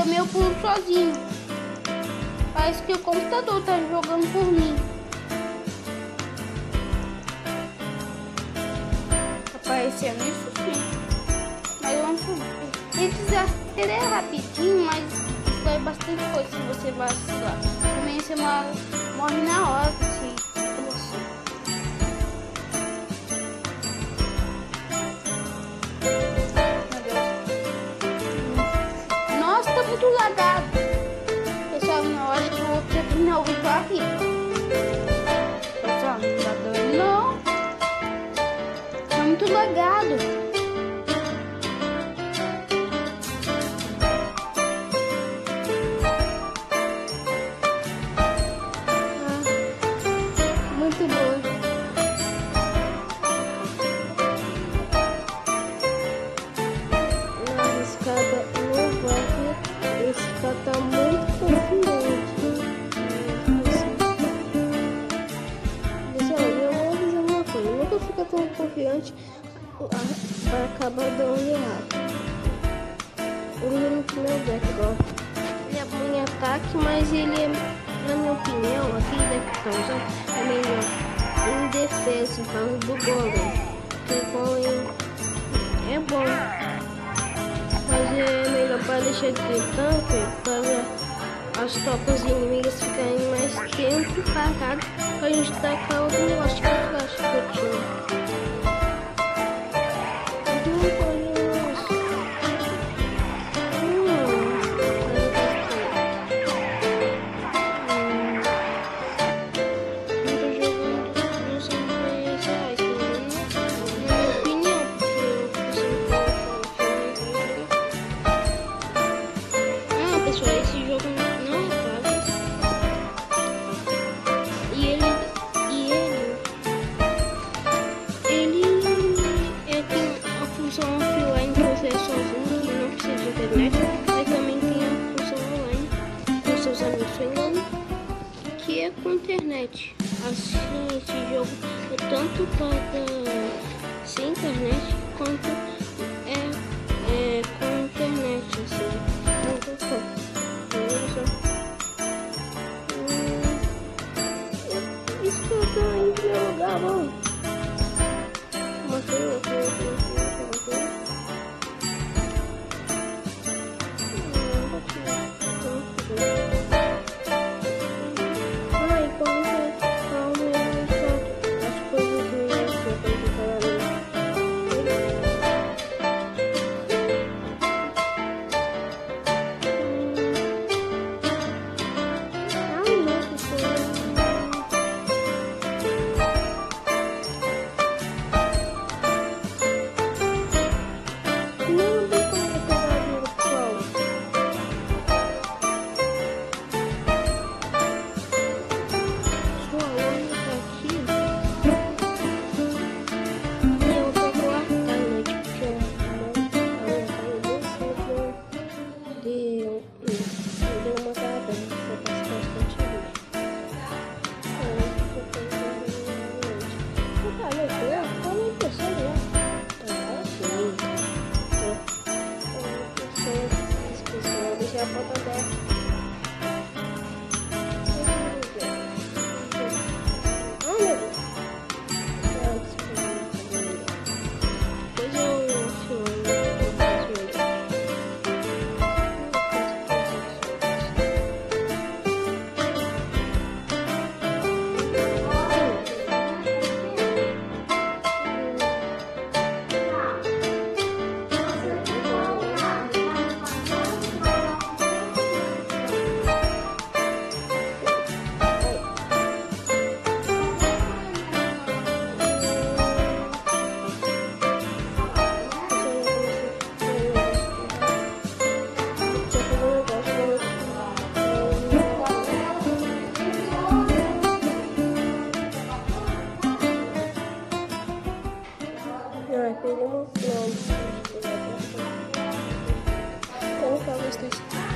também eu pulo sozinho. Parece que o computador tá jogando por mim. Aparecendo isso sim. Mas vamos subir. Esse desastre é rapidinho, mas destrói bastante coisa se você vacilar. Também você morre na hora vou terminar o vídeo aqui. Pessoal, não tá doendo não. Tá muito lagado. Backdoor. Ele é bom em ataque, mas ele é, na minha opinião, aquele usando é melhor em defesa, por causa do golem. Porque golem é bom. Mas é melhor para deixar de tanque, para as tropas inimigas ficarem mais tempo paradas para a gente tacar com internet. Assim, esse jogo é tanto para sem internet quanto é, é com internet, assim. Só. Hum, isso que eu tô indo meu lugar, bom. Uma Deixa a foto aberta. Como que é o